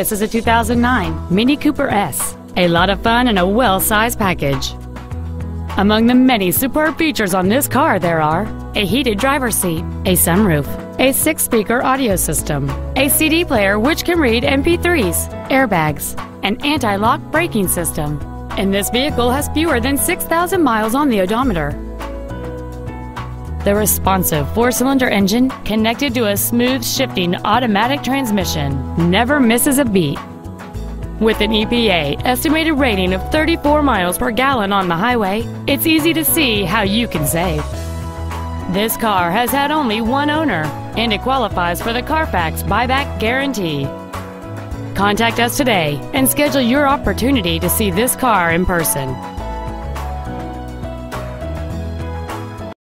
This is a 2009 Mini Cooper S. A lot of fun and a well-sized package. Among the many superb features on this car there are a heated driver's seat, a sunroof, a six-speaker audio system, a CD player which can read MP3s, airbags, an anti-lock braking system, and this vehicle has fewer than 6,000 miles on the odometer. The responsive four-cylinder engine, connected to a smooth shifting automatic transmission, never misses a beat. With an EPA estimated rating of 34 miles per gallon on the highway, it's easy to see how you can save. This car has had only one owner, and it qualifies for the Carfax buyback guarantee. Contact us today and schedule your opportunity to see this car in person.